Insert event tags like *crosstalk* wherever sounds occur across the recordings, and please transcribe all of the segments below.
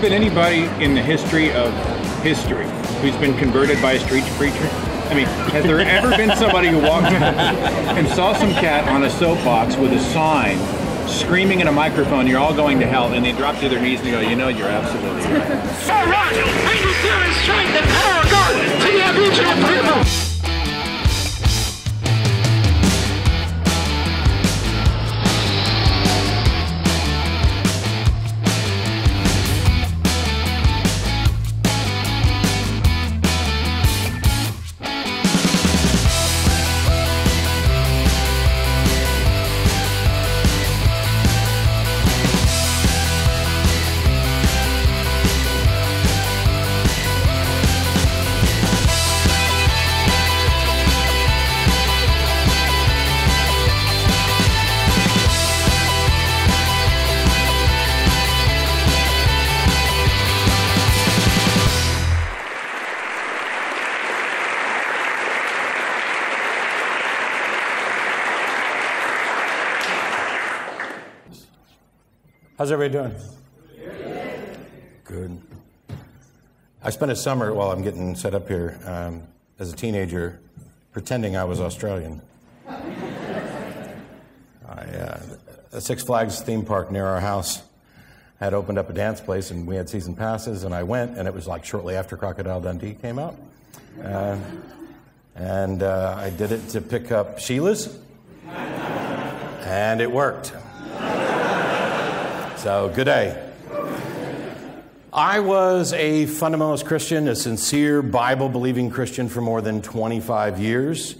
Been anybody in the history of history who's been converted by a street preacher? I mean, has there ever been somebody who walked and saw some cat on a soapbox with a sign screaming in a microphone, you're all going to hell, and they drop to their knees and go, you know, you're absolutely right. Power God to the people. How's everybody doing? Good. I spent a summer while I'm getting set up here um, as a teenager pretending I was Australian. I, uh, a Six Flags theme park near our house had opened up a dance place, and we had season passes, and I went, and it was like shortly after Crocodile Dundee came out. Uh, and uh, I did it to pick up Sheila's, and it worked. So, good day. I was a fundamentalist Christian, a sincere Bible believing Christian for more than 25 years,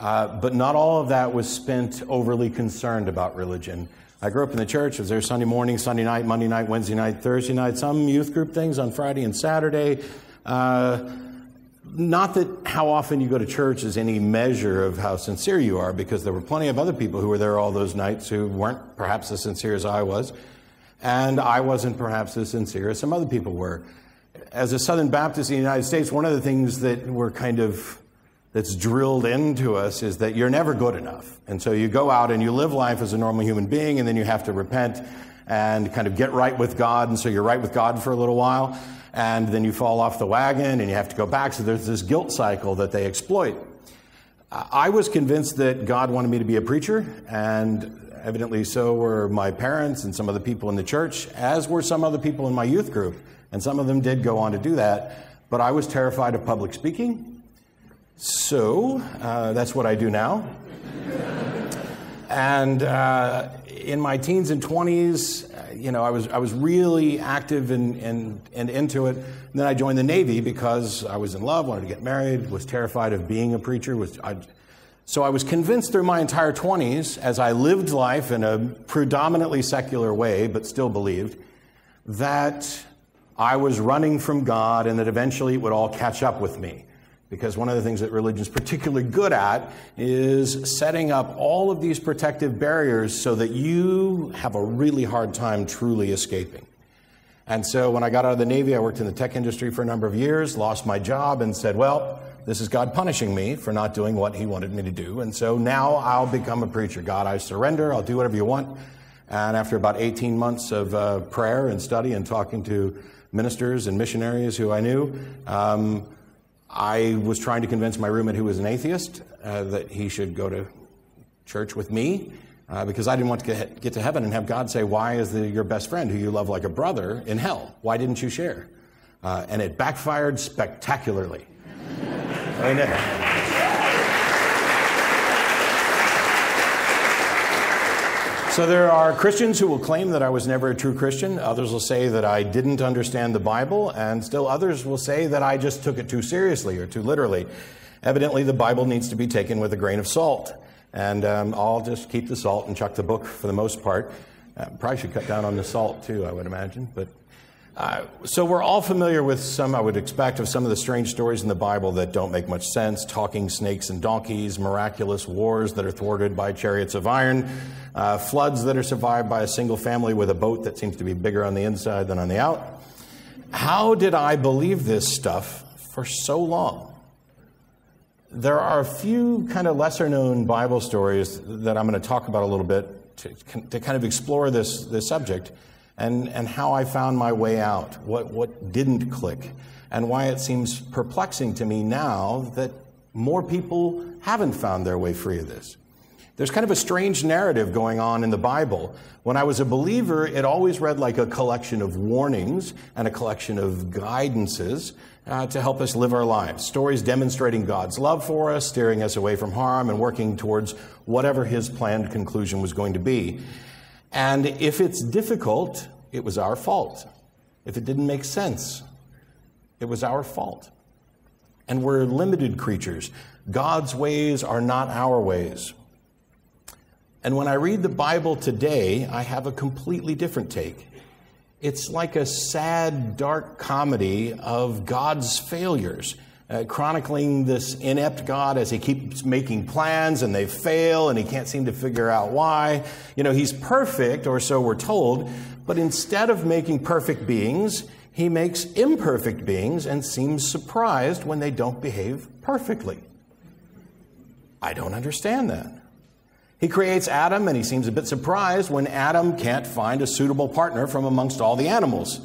uh, but not all of that was spent overly concerned about religion. I grew up in the church, was there Sunday morning, Sunday night, Monday night, Wednesday night, Thursday night, some youth group things on Friday and Saturday. Uh, not that how often you go to church is any measure of how sincere you are, because there were plenty of other people who were there all those nights who weren't perhaps as sincere as I was. And I wasn't perhaps as sincere as some other people were. As a Southern Baptist in the United States, one of the things that we're kind of that's drilled into us is that you're never good enough. And so you go out and you live life as a normal human being, and then you have to repent and kind of get right with God. And so you're right with God for a little while, and then you fall off the wagon and you have to go back. So there's this guilt cycle that they exploit. I was convinced that God wanted me to be a preacher, and Evidently, so were my parents and some of the people in the church, as were some other people in my youth group. And some of them did go on to do that. But I was terrified of public speaking. So uh, that's what I do now. *laughs* and uh, in my teens and 20s, uh, you know, I was, I was really active and, and, and into it. And then I joined the Navy because I was in love, wanted to get married, was terrified of being a preacher, was, I, so I was convinced through my entire 20s, as I lived life in a predominantly secular way, but still believed, that I was running from God and that eventually it would all catch up with me. Because one of the things that religion is particularly good at is setting up all of these protective barriers so that you have a really hard time truly escaping. And so when I got out of the Navy, I worked in the tech industry for a number of years, lost my job, and said, well, this is God punishing me for not doing what He wanted me to do. And so now I'll become a preacher. God, I surrender. I'll do whatever you want. And after about 18 months of uh, prayer and study and talking to ministers and missionaries who I knew, um, I was trying to convince my roommate, who was an atheist, uh, that he should go to church with me. Uh, because I didn't want to get, get, to heaven and have God say, Why is the, your best friend, who you love like a brother, in hell? Why didn't you share? Uh, and it backfired spectacularly. Amen. So there are Christians who will claim that I was never a true Christian. Others will say that I didn't understand the Bible, and still others will say that I just took it too seriously or too literally. Evidently, the Bible needs to be taken with a grain of salt. And um, I'll just keep the salt and chuck the book for the most part. Uh, probably should cut down on the salt too, I would imagine. But uh, so we're all familiar with some, I would expect, of some of the strange stories in the Bible that don't make much sense talking snakes and donkeys, miraculous wars that are thwarted by chariots of iron, uh, floods that are survived by a single family with a boat that seems to be bigger on the inside than on the out. How did I believe this stuff for so long? There are a few kind of lesser known Bible stories that I'm going to talk about a little bit to, to kind of explore this, this subject and, and how I found my way out, what, what didn't click, and why it seems perplexing to me now that more people haven't found their way free of this. There's kind of a strange narrative going on in the Bible. When I was a believer, it always read like a collection of warnings and a collection of guidances uh, to help us live our lives. Stories demonstrating God's love for us, steering us away from harm, and working towards whatever His planned conclusion was going to be. And if it's difficult, it was our fault. If it didn't make sense, it was our fault. And we're limited creatures. God's ways are not our ways. And when I read the Bible today, I have a completely different take. It's like a sad, dark comedy of God's failures, uh, chronicling this inept God as he keeps making plans and they fail and he can't seem to figure out why. You know, he's perfect, or so we're told, but instead of making perfect beings, he makes imperfect beings and seems surprised when they don't behave perfectly. I don't understand that. He creates Adam and he seems a bit surprised when Adam can't find a suitable partner from amongst all the animals.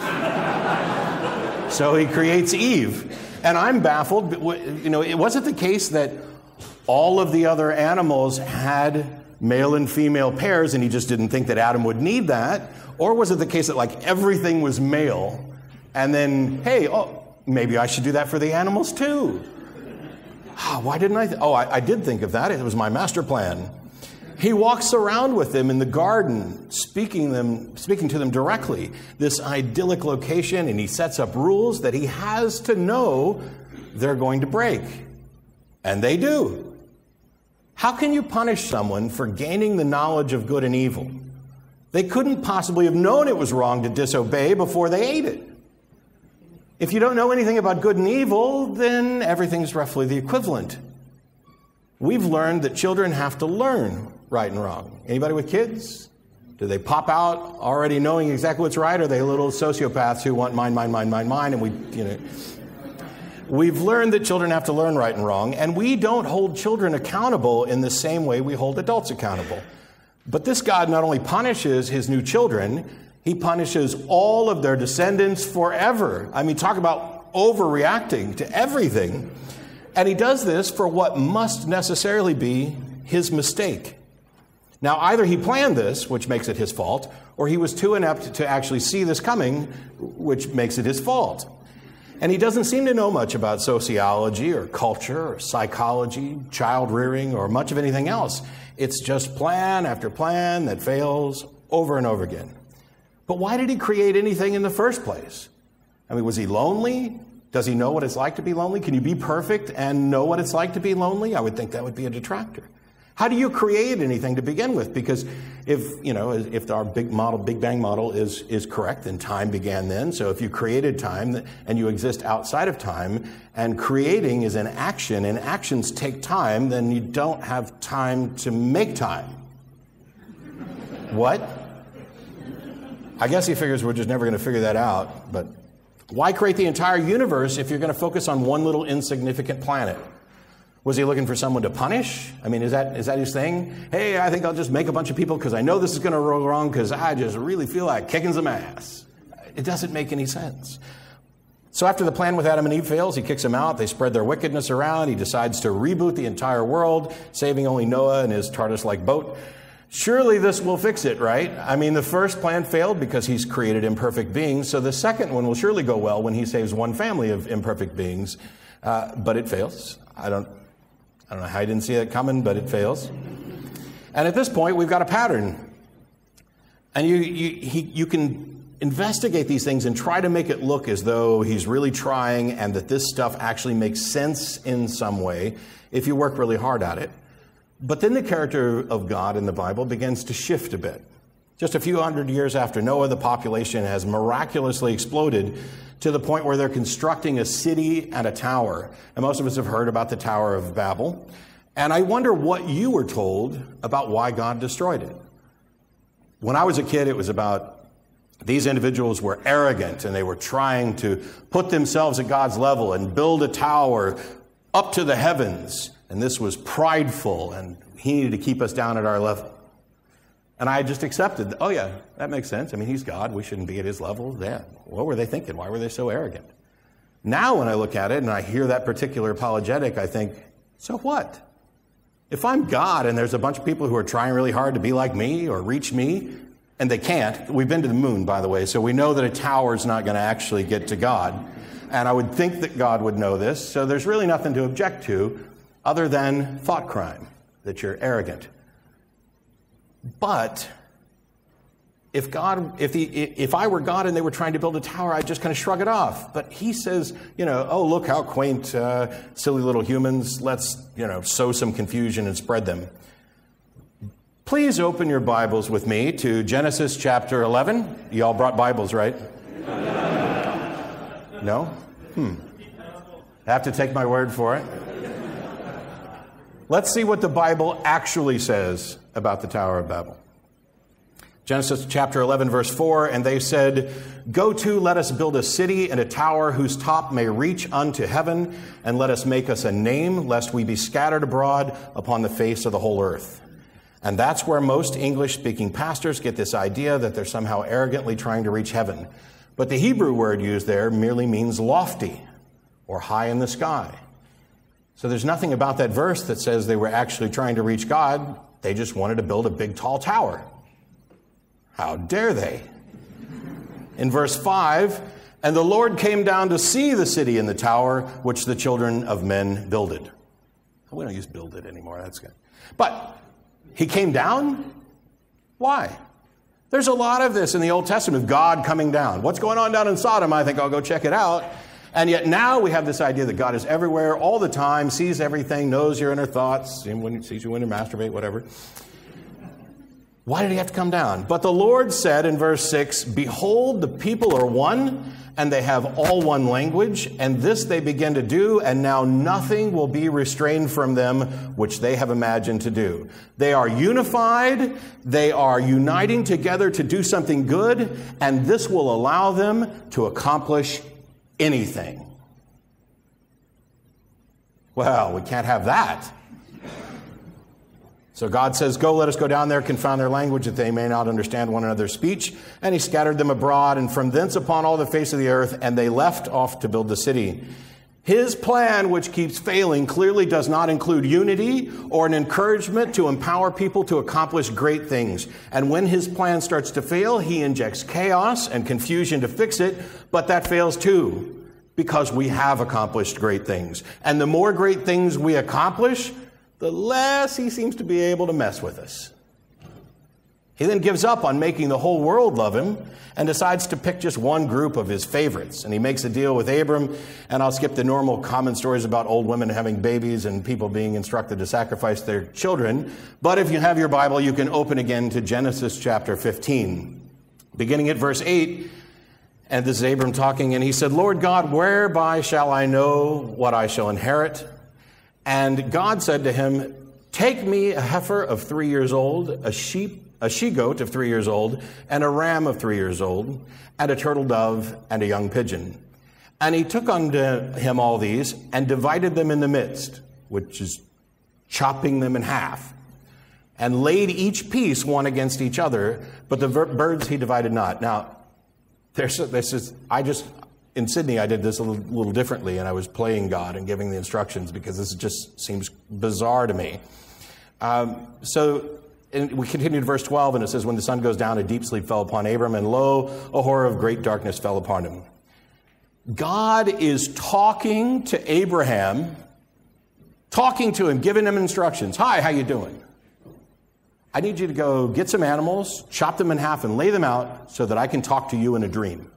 *laughs* so he creates Eve. And I'm baffled. You know, it wasn't the case that all of the other animals had male and female pairs and he just didn't think that Adam would need that? Or was it the case that like everything was male and then, hey, oh, maybe I should do that for the animals too? Ah, why didn't I? Th- oh, I, I did think of that. It was my master plan. He walks around with them in the garden, speaking, them, speaking to them directly, this idyllic location, and he sets up rules that he has to know they're going to break. And they do. How can you punish someone for gaining the knowledge of good and evil? They couldn't possibly have known it was wrong to disobey before they ate it. If you don't know anything about good and evil, then everything's roughly the equivalent. We've learned that children have to learn right and wrong. Anybody with kids? Do they pop out already knowing exactly what's right, or are they little sociopaths who want mine, mine, mine, mine, mine, and we, you know. We've learned that children have to learn right and wrong, and we don't hold children accountable in the same way we hold adults accountable. But this God not only punishes his new children, he punishes all of their descendants forever. I mean, talk about overreacting to everything. And he does this for what must necessarily be his mistake. Now, either he planned this, which makes it his fault, or he was too inept to actually see this coming, which makes it his fault. And he doesn't seem to know much about sociology or culture or psychology, child rearing, or much of anything else. It's just plan after plan that fails over and over again. But why did he create anything in the first place? I mean, was he lonely? Does he know what it's like to be lonely? Can you be perfect and know what it's like to be lonely? I would think that would be a detractor. How do you create anything to begin with? Because if, you know, if our big model, Big Bang model is, is correct, then time began then. So if you created time and you exist outside of time and creating is an action and actions take time, then you don't have time to make time. What? I guess he figures we're just never going to figure that out. But why create the entire universe if you're going to focus on one little insignificant planet? Was he looking for someone to punish? I mean, is that, is that his thing? Hey, I think I'll just make a bunch of people because I know this is going to go wrong because I just really feel like kicking some ass. It doesn't make any sense. So after the plan with Adam and Eve fails, he kicks them out. They spread their wickedness around. He decides to reboot the entire world, saving only Noah and his TARDIS like boat. Surely this will fix it, right? I mean, the first plan failed because he's created imperfect beings, so the second one will surely go well when he saves one family of imperfect beings. Uh, but it fails. I don't, I don't know how I didn't see that coming, but it fails. And at this point, we've got a pattern. And you, you, he, you can investigate these things and try to make it look as though he's really trying and that this stuff actually makes sense in some way if you work really hard at it. But then the character of God in the Bible begins to shift a bit. Just a few hundred years after Noah, the population has miraculously exploded to the point where they're constructing a city and a tower. And most of us have heard about the Tower of Babel. And I wonder what you were told about why God destroyed it. When I was a kid, it was about these individuals were arrogant and they were trying to put themselves at God's level and build a tower up to the heavens and this was prideful, and he needed to keep us down at our level. And I just accepted, oh, yeah, that makes sense. I mean, he's God. We shouldn't be at his level. Then What were they thinking? Why were they so arrogant? Now, when I look at it and I hear that particular apologetic, I think, so what? If I'm God and there's a bunch of people who are trying really hard to be like me or reach me, and they can't, we've been to the moon, by the way, so we know that a tower is not going to actually get to God. And I would think that God would know this, so there's really nothing to object to other than thought crime, that you're arrogant. But if God, if, the, if I were God and they were trying to build a tower, I'd just kind of shrug it off. But he says, you know, oh, look how quaint, uh, silly little humans. Let's, you know, sow some confusion and spread them. Please open your Bibles with me to Genesis chapter 11. You all brought Bibles, right? No? Hmm. Have to take my word for it. Let's see what the Bible actually says about the Tower of Babel. Genesis chapter 11, verse 4 And they said, Go to, let us build a city and a tower whose top may reach unto heaven, and let us make us a name, lest we be scattered abroad upon the face of the whole earth. And that's where most English speaking pastors get this idea that they're somehow arrogantly trying to reach heaven. But the Hebrew word used there merely means lofty or high in the sky. So there's nothing about that verse that says they were actually trying to reach God. They just wanted to build a big, tall tower. How dare they? In verse 5, and the Lord came down to see the city and the tower which the children of men builded. We don't use builded anymore, that's good. But he came down? Why? There's a lot of this in the Old Testament of God coming down. What's going on down in Sodom? I think I'll go check it out. And yet now we have this idea that God is everywhere all the time, sees everything, knows your inner thoughts, sees you when you masturbate, whatever. Why did he have to come down? But the Lord said in verse 6 Behold, the people are one, and they have all one language, and this they begin to do, and now nothing will be restrained from them which they have imagined to do. They are unified, they are uniting together to do something good, and this will allow them to accomplish anything. Well, we can't have that. So God says, Go, let us go down there, confound their language, that they may not understand one another's speech. And he scattered them abroad, and from thence upon all the face of the earth, and they left off to build the city. His plan, which keeps failing, clearly does not include unity or an encouragement to empower people to accomplish great things. And when his plan starts to fail, he injects chaos and confusion to fix it, but that fails too, because we have accomplished great things. And the more great things we accomplish, the less he seems to be able to mess with us. He then gives up on making the whole world love him and decides to pick just one group of his favorites. And he makes a deal with Abram, and I'll skip the normal common stories about old women having babies and people being instructed to sacrifice their children. But if you have your Bible, you can open again to Genesis chapter 15, beginning at verse 8. And this is Abram talking, and he said, Lord God, whereby shall I know what I shall inherit? And God said to him, Take me a heifer of three years old, a sheep a she goat of three years old, and a ram of three years old, and a turtle dove, and a young pigeon. And he took unto him all these, and divided them in the midst, which is chopping them in half, and laid each piece one against each other, but the birds he divided not. Now, there's, this is, I just, in Sydney, I did this a little, little differently, and I was playing God and giving the instructions because this just seems bizarre to me. Um, so and we continue to verse 12, and it says, When the sun goes down, a deep sleep fell upon Abram, and lo, a horror of great darkness fell upon him. God is talking to Abraham, talking to him, giving him instructions. Hi, how you doing? I need you to go get some animals, chop them in half, and lay them out so that I can talk to you in a dream.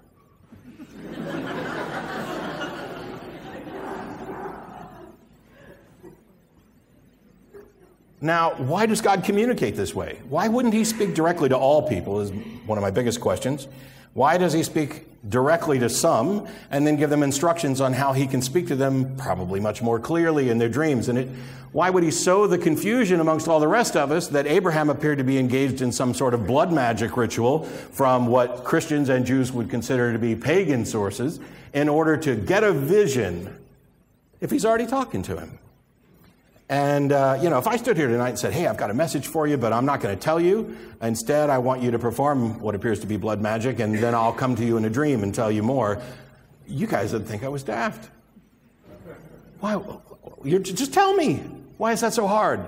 Now, why does God communicate this way? Why wouldn't He speak directly to all people? Is one of my biggest questions. Why does He speak directly to some and then give them instructions on how He can speak to them probably much more clearly in their dreams? And it, why would He sow the confusion amongst all the rest of us that Abraham appeared to be engaged in some sort of blood magic ritual from what Christians and Jews would consider to be pagan sources in order to get a vision if He's already talking to him? And, uh, you know, if I stood here tonight and said, hey, I've got a message for you, but I'm not going to tell you, instead, I want you to perform what appears to be blood magic, and then I'll come to you in a dream and tell you more, you guys would think I was daft. Why? You're, just tell me. Why is that so hard?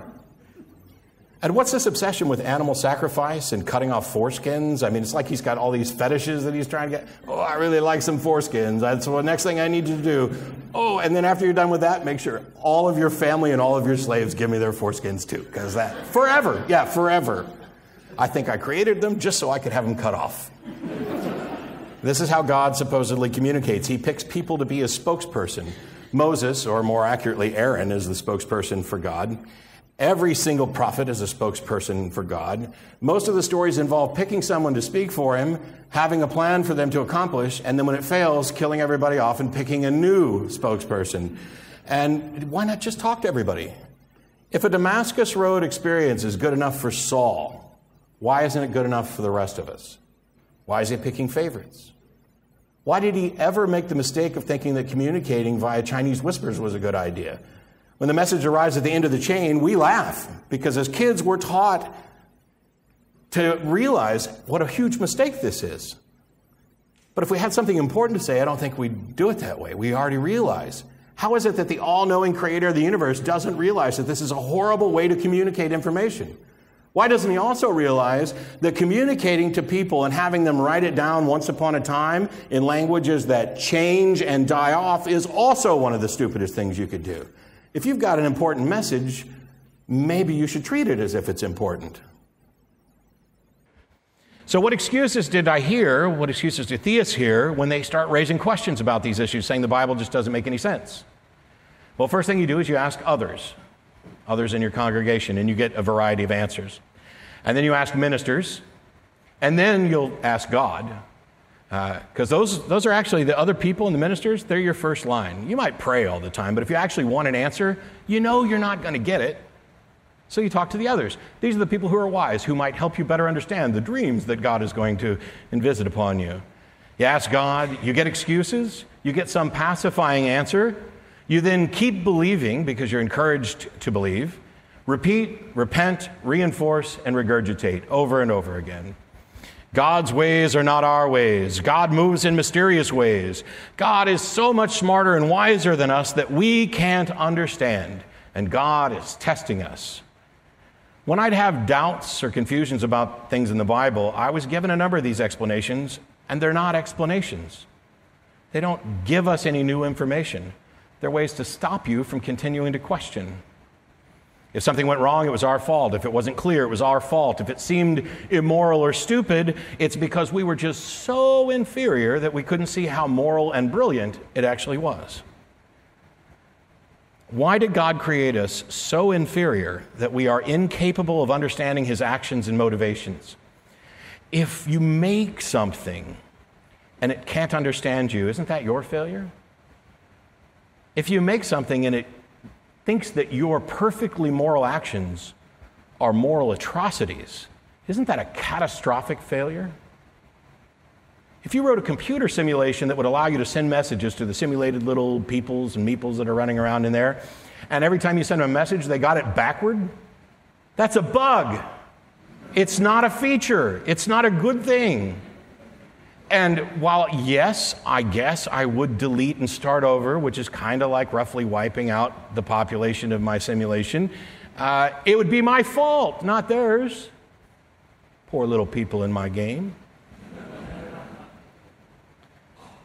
And what's this obsession with animal sacrifice and cutting off foreskins? I mean, it's like he's got all these fetishes that he's trying to get. Oh, I really like some foreskins. That's the next thing I need you to do. Oh, and then after you're done with that, make sure all of your family and all of your slaves give me their foreskins too, because that forever, yeah, forever. I think I created them just so I could have them cut off. this is how God supposedly communicates. He picks people to be his spokesperson. Moses, or more accurately, Aaron, is the spokesperson for God. Every single prophet is a spokesperson for God. Most of the stories involve picking someone to speak for him, having a plan for them to accomplish, and then when it fails, killing everybody off and picking a new spokesperson. And why not just talk to everybody? If a Damascus Road experience is good enough for Saul, why isn't it good enough for the rest of us? Why is he picking favorites? Why did he ever make the mistake of thinking that communicating via Chinese whispers was a good idea? When the message arrives at the end of the chain, we laugh because as kids, we're taught to realize what a huge mistake this is. But if we had something important to say, I don't think we'd do it that way. We already realize. How is it that the all knowing creator of the universe doesn't realize that this is a horrible way to communicate information? Why doesn't he also realize that communicating to people and having them write it down once upon a time in languages that change and die off is also one of the stupidest things you could do? If you've got an important message, maybe you should treat it as if it's important. So, what excuses did I hear? What excuses do theists hear when they start raising questions about these issues, saying the Bible just doesn't make any sense? Well, first thing you do is you ask others, others in your congregation, and you get a variety of answers. And then you ask ministers, and then you'll ask God, because uh, those, those are actually the other people and the ministers, they're your first line. You might pray all the time, but if you actually want an answer, you know you're not going to get it. So you talk to the others. These are the people who are wise, who might help you better understand the dreams that God is going to visit upon you. You ask God, you get excuses, you get some pacifying answer. You then keep believing because you're encouraged to believe. Repeat, repent, reinforce, and regurgitate over and over again. God's ways are not our ways. God moves in mysterious ways. God is so much smarter and wiser than us that we can't understand, and God is testing us. When I'd have doubts or confusions about things in the Bible, I was given a number of these explanations, and they're not explanations. They don't give us any new information. They're ways to stop you from continuing to question. If something went wrong, it was our fault. If it wasn't clear, it was our fault. If it seemed immoral or stupid, it's because we were just so inferior that we couldn't see how moral and brilliant it actually was. Why did God create us so inferior that we are incapable of understanding his actions and motivations? If you make something and it can't understand you, isn't that your failure? If you make something and it thinks that your perfectly moral actions are moral atrocities, isn't that a catastrophic failure? If you wrote a computer simulation that would allow you to send messages to the simulated little peoples and meeples that are running around in there, and every time you send them a message, they got it backward, that's a bug. It's not a feature, it's not a good thing. And while, yes, I guess I would delete and start over, which is kind of like roughly wiping out the population of my simulation, uh, it would be my fault, not theirs. Poor little people in my game.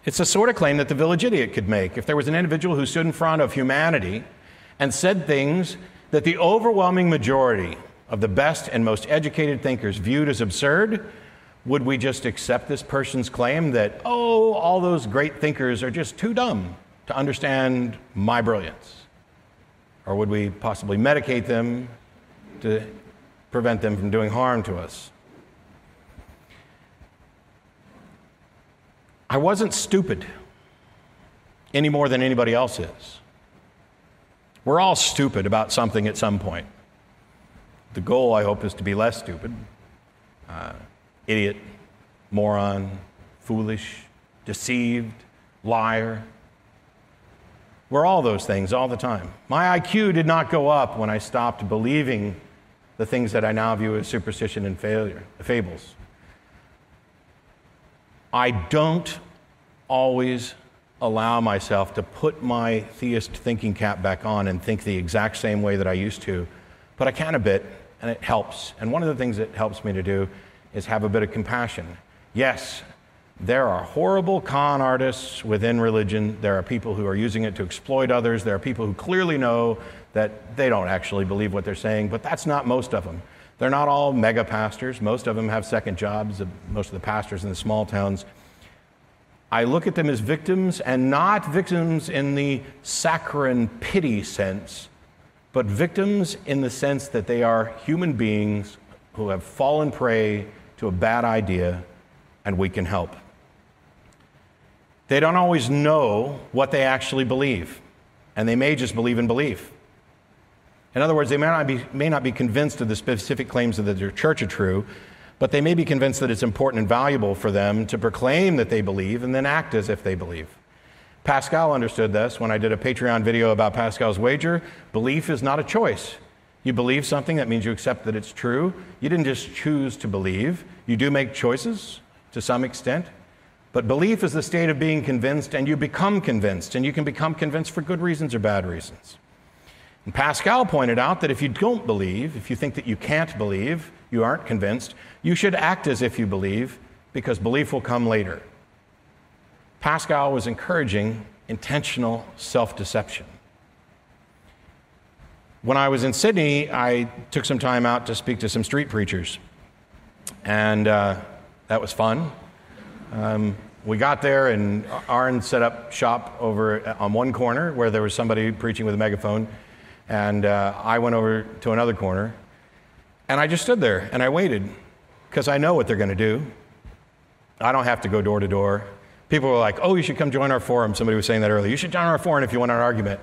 It's a sort of claim that the village idiot could make. If there was an individual who stood in front of humanity and said things that the overwhelming majority of the best and most educated thinkers viewed as absurd, would we just accept this person's claim that, oh, all those great thinkers are just too dumb to understand my brilliance? Or would we possibly medicate them to prevent them from doing harm to us? I wasn't stupid any more than anybody else is. We're all stupid about something at some point. The goal, I hope, is to be less stupid. Uh, idiot, moron, foolish, deceived, liar. We're all those things all the time. My IQ did not go up when I stopped believing the things that I now view as superstition and failure, fables. I don't always allow myself to put my theist thinking cap back on and think the exact same way that I used to, but I can a bit, and it helps. And one of the things it helps me to do is have a bit of compassion. Yes, there are horrible con artists within religion. There are people who are using it to exploit others. There are people who clearly know that they don't actually believe what they're saying, but that's not most of them. They're not all mega pastors. Most of them have second jobs, most of the pastors in the small towns. I look at them as victims, and not victims in the saccharine pity sense, but victims in the sense that they are human beings who have fallen prey to a bad idea, and we can help. They don't always know what they actually believe, and they may just believe in belief. In other words, they may not be, may not be convinced of the specific claims that their church are true, but they may be convinced that it's important and valuable for them to proclaim that they believe and then act as if they believe. Pascal understood this when I did a Patreon video about Pascal's wager. Belief is not a choice. You believe something, that means you accept that it's true. You didn't just choose to believe, you do make choices to some extent. But belief is the state of being convinced, and you become convinced, and you can become convinced for good reasons or bad reasons. And Pascal pointed out that if you don't believe, if you think that you can't believe, you aren't convinced, you should act as if you believe, because belief will come later. Pascal was encouraging intentional self deception. When I was in Sydney, I took some time out to speak to some street preachers, and uh, that was fun. Um, we got there, and Aron set up shop over on one corner where there was somebody preaching with a megaphone and uh, I went over to another corner, and I just stood there and I waited because I know what they're going to do. I don't have to go door to door. People were like, oh, you should come join our forum. Somebody was saying that earlier. You should join our forum if you want an argument.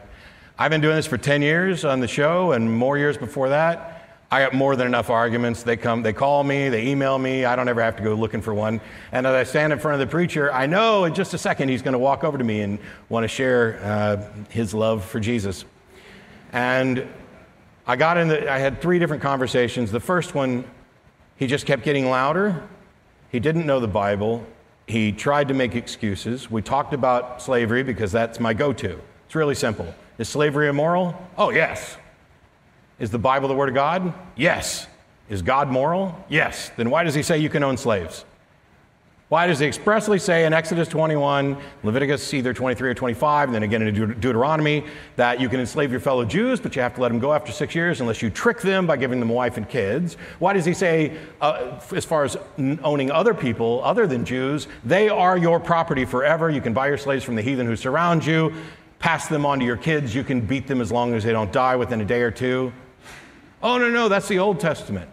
I've been doing this for 10 years on the show and more years before that. I got more than enough arguments. They come, they call me, they email me. I don't ever have to go looking for one. And as I stand in front of the preacher, I know in just a second he's going to walk over to me and want to share uh, his love for Jesus. And I got in the, I had three different conversations. The first one, he just kept getting louder. He didn't know the Bible. He tried to make excuses. We talked about slavery because that's my go to. It's really simple. Is slavery immoral? Oh, yes. Is the Bible the Word of God? Yes. Is God moral? Yes. Then why does he say you can own slaves? Why does he expressly say in Exodus 21, Leviticus either 23 or 25, and then again in Deuteronomy, that you can enslave your fellow Jews, but you have to let them go after six years unless you trick them by giving them a wife and kids? Why does he say, uh, as far as owning other people other than Jews, they are your property forever? You can buy your slaves from the heathen who surround you, pass them on to your kids, you can beat them as long as they don't die within a day or two. Oh, no, no, that's the Old Testament.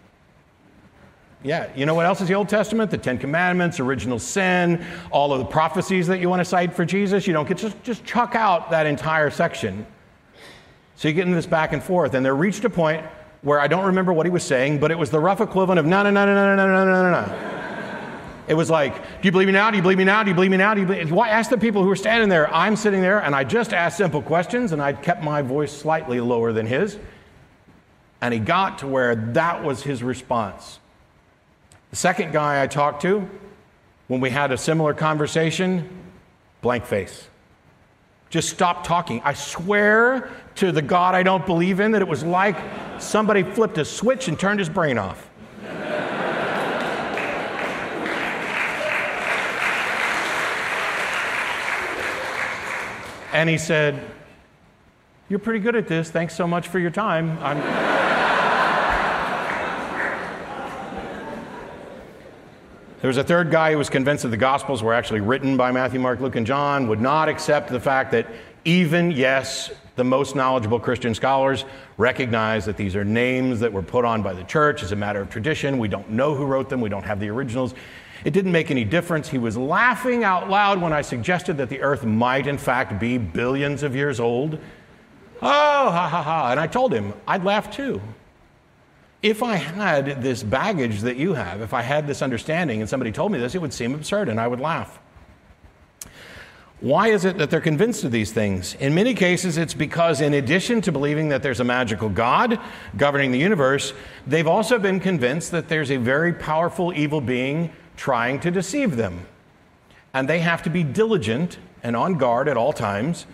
Yeah, you know what else is the Old Testament? The Ten Commandments, original sin, all of the prophecies that you want to cite for Jesus. You don't get just, just chuck out that entire section. So you get in this back and forth, and there reached a point where I don't remember what he was saying, but it was the rough equivalent of no, no, no, no, no, no, no, no, no, no. It was like, do you believe me now? Do you believe me now? Do you believe me now? Do you believe? Why ask the people who were standing there? I'm sitting there, and I just asked simple questions, and I kept my voice slightly lower than his. And he got to where that was his response. The second guy I talked to, when we had a similar conversation, blank face. Just stopped talking. I swear to the God I don't believe in that it was like somebody flipped a switch and turned his brain off. And he said, You're pretty good at this. Thanks so much for your time. I'm *laughs* There was a third guy who was convinced that the Gospels were actually written by Matthew, Mark, Luke, and John, would not accept the fact that even, yes, the most knowledgeable Christian scholars recognize that these are names that were put on by the church as a matter of tradition. We don't know who wrote them, we don't have the originals. It didn't make any difference. He was laughing out loud when I suggested that the earth might, in fact, be billions of years old. Oh, ha ha ha. And I told him I'd laugh too. If I had this baggage that you have, if I had this understanding and somebody told me this, it would seem absurd and I would laugh. Why is it that they're convinced of these things? In many cases, it's because, in addition to believing that there's a magical God governing the universe, they've also been convinced that there's a very powerful evil being trying to deceive them. And they have to be diligent and on guard at all times,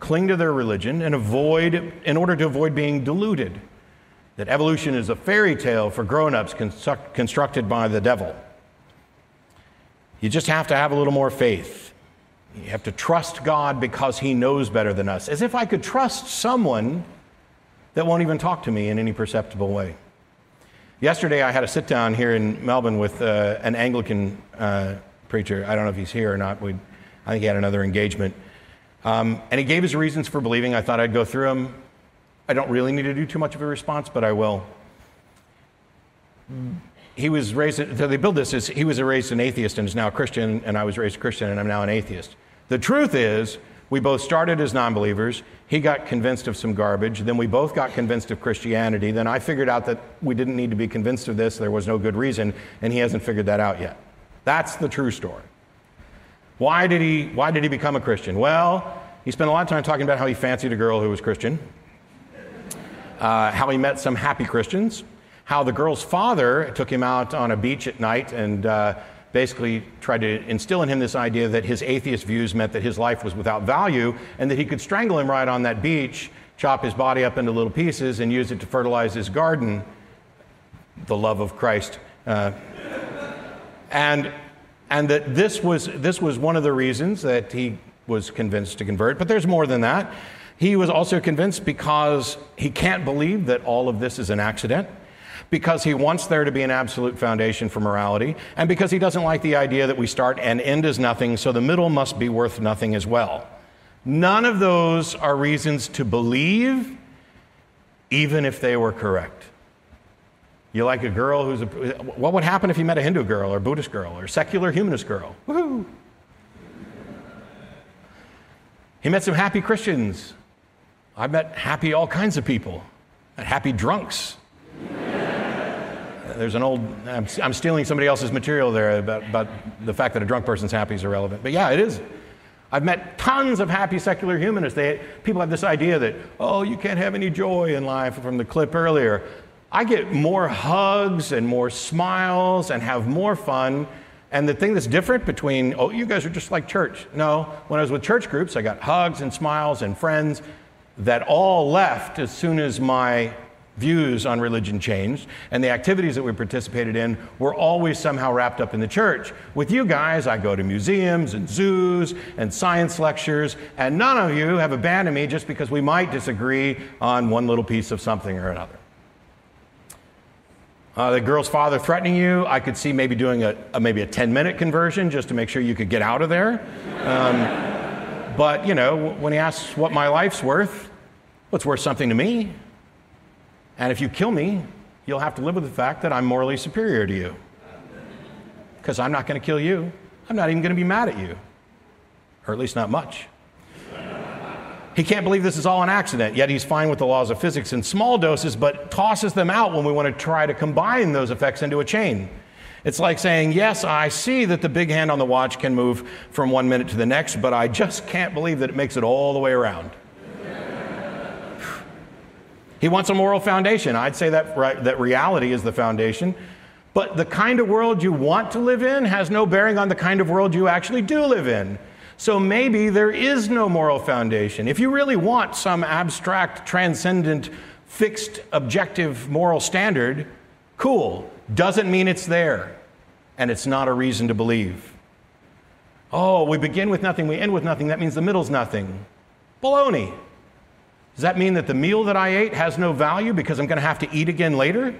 cling to their religion, and avoid, in order to avoid being deluded. That evolution is a fairy tale for grown ups construct, constructed by the devil. You just have to have a little more faith. You have to trust God because He knows better than us. As if I could trust someone that won't even talk to me in any perceptible way. Yesterday, I had a sit down here in Melbourne with uh, an Anglican uh, preacher. I don't know if he's here or not. we I think he had another engagement. Um, and he gave his reasons for believing. I thought I'd go through them. I don't really need to do too much of a response, but I will. He was raised, so they build this as he was raised an atheist and is now a Christian, and I was raised a Christian and I'm now an atheist. The truth is, we both started as non believers. He got convinced of some garbage. Then we both got convinced of Christianity. Then I figured out that we didn't need to be convinced of this. There was no good reason. And he hasn't figured that out yet. That's the true story. Why did he, why did he become a Christian? Well, he spent a lot of time talking about how he fancied a girl who was Christian, uh, how he met some happy Christians, how the girl's father took him out on a beach at night and uh, basically tried to instill in him this idea that his atheist views meant that his life was without value and that he could strangle him right on that beach, chop his body up into little pieces, and use it to fertilize his garden. The love of Christ. Uh, and and that this was, this was one of the reasons that he was convinced to convert. But there's more than that. He was also convinced because he can't believe that all of this is an accident because he wants there to be an absolute foundation for morality, and because he doesn't like the idea that we start and end as nothing, so the middle must be worth nothing as well. None of those are reasons to believe, even if they were correct. You like a girl who's a. What would happen if you met a Hindu girl or Buddhist girl or secular humanist girl? Woohoo! He met some happy Christians. I met happy all kinds of people, and happy drunks there's an old, I'm, I'm, stealing somebody else's material there about, about the fact that a drunk person's happy is irrelevant. But yeah, it is. I've met tons of happy secular humanists. They, people have this idea that, oh, you can't have any joy in life from the clip earlier. I get more hugs and more smiles and have more fun. And the thing that's different between, oh, you guys are just like church. No, when I was with church groups, I got hugs and smiles and friends that all left as soon as my views on religion changed, and the activities that we participated in were always somehow wrapped up in the church. With you guys, I go to museums and zoos and science lectures, and none of you have abandoned me just because we might disagree on one little piece of something or another. Uh, the girl's father threatening you, I could see maybe doing a, a maybe a 10 minute conversion just to make sure you could get out of there. Um, but, you know, when he asks what my life's worth, what's well, worth something to me? And if you kill me, you'll have to live with the fact that I'm morally superior to you. Because I'm not going to kill you. I'm not even going to be mad at you. Or at least not much. He can't believe this is all an accident, yet he's fine with the laws of physics in small doses, but tosses them out when we want to try to combine those effects into a chain. It's like saying, Yes, I see that the big hand on the watch can move from one minute to the next, but I just can't believe that it makes it all the way around. He wants a moral foundation. I'd say that, that reality is the foundation. But the kind of world you want to live in has no bearing on the kind of world you actually do live in. So maybe there is no moral foundation. If you really want some abstract, transcendent, fixed, objective moral standard, cool. Doesn't mean it's there. And it's not a reason to believe. Oh, we begin with nothing, we end with nothing. That means the middle's nothing. Baloney. Does that mean that the meal that I ate has no value because I'm going to have to eat again later?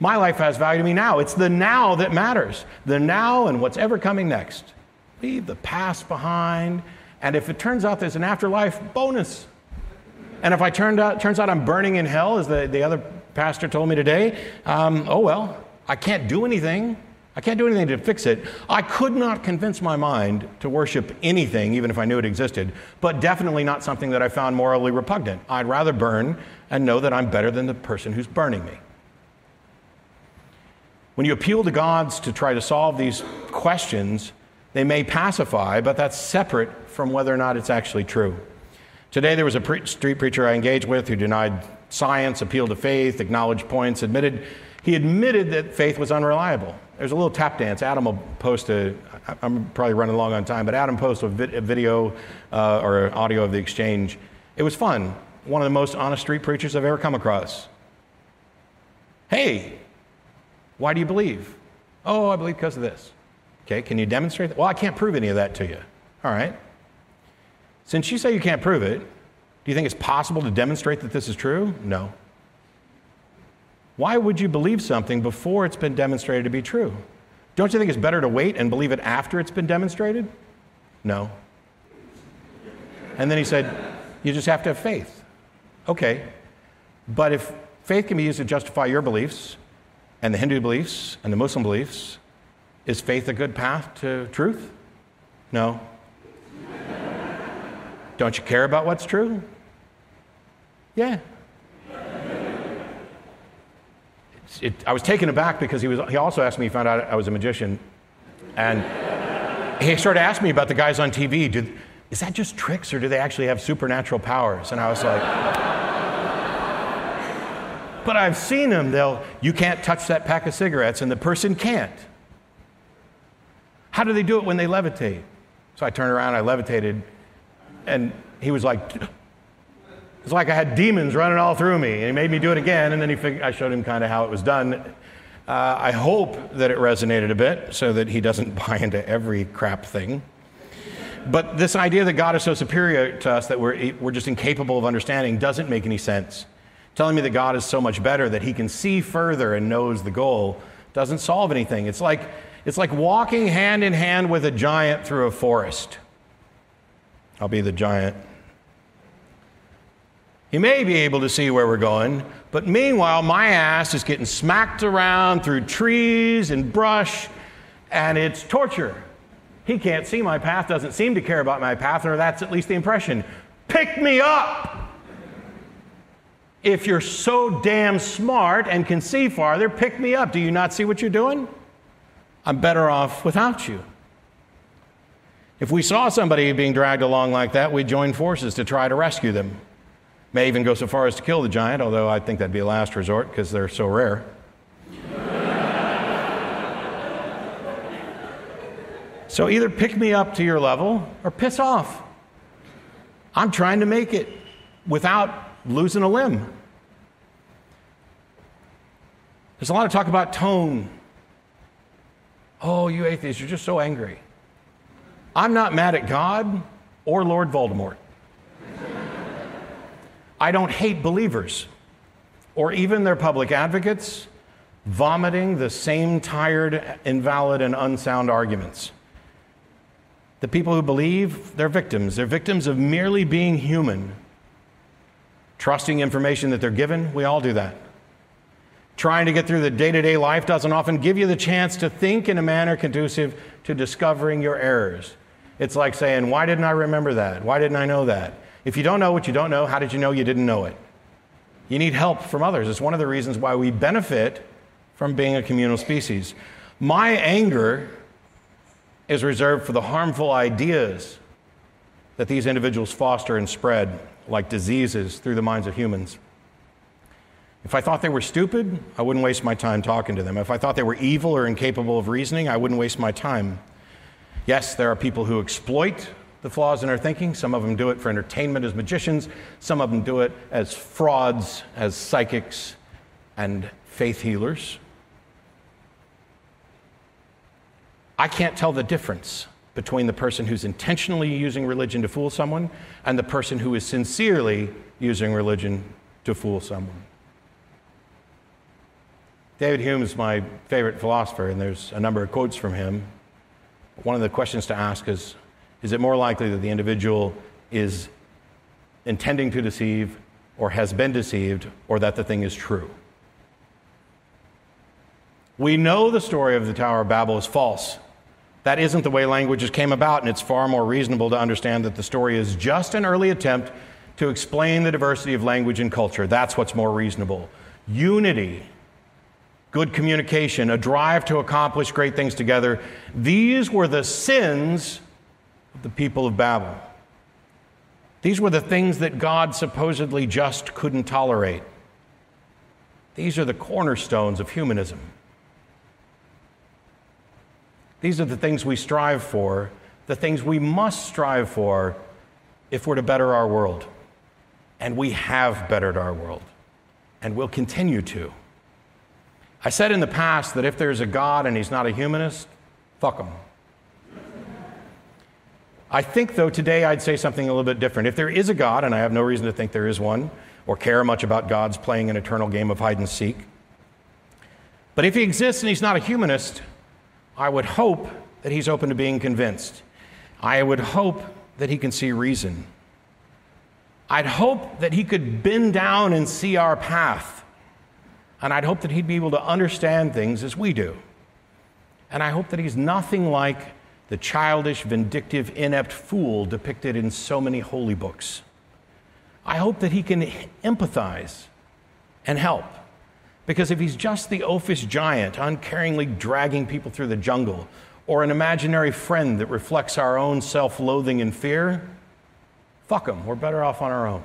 My life has value to me now. It's the now that matters. The now and what's ever coming next. Leave the past behind. And if it turns out there's an afterlife, bonus. And if I turned out, turns out I'm burning in hell, as the, the other pastor told me today, um, oh well, I can't do anything. I can't do anything to fix it. I could not convince my mind to worship anything, even if I knew it existed, but definitely not something that I found morally repugnant. I'd rather burn and know that I'm better than the person who's burning me. When you appeal to gods to try to solve these questions, They may pacify, but that's separate from whether or not it's actually true. Today, there was a pre- street preacher I engaged with who denied science, appealed to faith, acknowledged points, admitted he admitted that faith was unreliable. There's a little tap dance. Adam will post a, I'm probably running long on time, but Adam posted a, video uh, or audio of the exchange. It was fun. One of the most honest street preachers I've ever come across. Hey, why do you believe? Oh, I believe because of this. Okay, can you demonstrate that? Well, I can't prove any of that to you. All right. Since you say you can't prove it, do you think it's possible to demonstrate that this is true? No. Why would you believe something before it's been demonstrated to be true? Don't you think it's better to wait and believe it after it's been demonstrated? No. And then he said, You just have to have faith. Okay. But if faith can be used to justify your beliefs and the Hindu beliefs and the Muslim beliefs, is faith a good path to truth? No. Don't you care about what's true? Yeah. It, I was taken aback because he, was, he also asked me, he found out I was a magician. And he started asking me about the guys on TV. Did, is that just tricks or do they actually have supernatural powers? And I was like, but I've seen them. They'll, you can't touch that pack of cigarettes, and the person can't. How do they do it when they levitate? So I turned around, I levitated, and he was like, it's like I had demons running all through me. And he made me do it again, and then he fig- I showed him kind of how it was done. Uh, I hope that it resonated a bit so that he doesn't *laughs* buy into every crap thing. But this idea that God is so superior to us that we're, we're just incapable of understanding doesn't make any sense. Telling me that God is so much better that he can see further and knows the goal doesn't solve anything. It's like, it's like walking hand in hand with a giant through a forest. I'll be the giant. He may be able to see where we're going, but meanwhile, my ass is getting smacked around through trees and brush, and it's torture. He can't see my path, doesn't seem to care about my path, or that's at least the impression. Pick me up! If you're so damn smart and can see farther, pick me up. Do you not see what you're doing? I'm better off without you. If we saw somebody being dragged along like that, we'd join forces to try to rescue them. May even go so far as to kill the giant, although I think that'd be a last resort because they're so rare. *laughs* so either pick me up to your level or piss off. I'm trying to make it without losing a limb. There's a lot of talk about tone. Oh, you atheists, you're just so angry. I'm not mad at God or Lord Voldemort. I don't hate believers or even their public advocates vomiting the same tired, invalid, and unsound arguments. The people who believe, they're victims. They're victims of merely being human, trusting information that they're given. We all do that. Trying to get through the day to day life doesn't often give you the chance to think in a manner conducive to discovering your errors. It's like saying, Why didn't I remember that? Why didn't I know that? If you don't know what you don't know, how did you know you didn't know it? You need help from others. It's one of the reasons why we benefit from being a communal species. My anger is reserved for the harmful ideas that these individuals foster and spread like diseases through the minds of humans. If I thought they were stupid, I wouldn't waste my time talking to them. If I thought they were evil or incapable of reasoning, I wouldn't waste my time. Yes, there are people who exploit the flaws in our thinking. Some of them do it for entertainment as magicians, some of them do it as frauds, as psychics, and faith healers. I can't tell the difference between the person who's intentionally using religion to fool someone and the person who is sincerely using religion to fool someone. David Hume is my favorite philosopher, and there's a number of quotes from him. One of the questions to ask is is it more likely that the individual is intending to deceive or has been deceived or that the thing is true? We know the story of the Tower of Babel is false. That isn't the way languages came about, and it's far more reasonable to understand that the story is just an early attempt to explain the diversity of language and culture. That's what's more reasonable. Unity good communication, a drive to accomplish great things together. These were the sins of the people of Babel. These were the things that God supposedly just couldn't tolerate. These are the cornerstones of humanism. These are the things we strive for, the things we must strive for if we're to better our world. And we have bettered our world, and will continue to. I said in the past that if there's a God and he's not a humanist, fuck him. I think, though, today I'd say something a little bit different. If there is a God, and I have no reason to think there is one, or care much about God's playing an eternal game of hide and seek, but if he exists and he's not a humanist, I would hope that he's open to being convinced. I would hope that he can see reason. I'd hope that he could bend down and see our path. And I'd hope that he'd be able to understand things as we do. And I hope that he's nothing like the childish, vindictive, inept fool depicted in so many holy books. I hope that he can empathize and help. Because if he's just the oafish giant, uncaringly dragging people through the jungle, or an imaginary friend that reflects our own self loathing and fear, fuck him. We're better off on our own.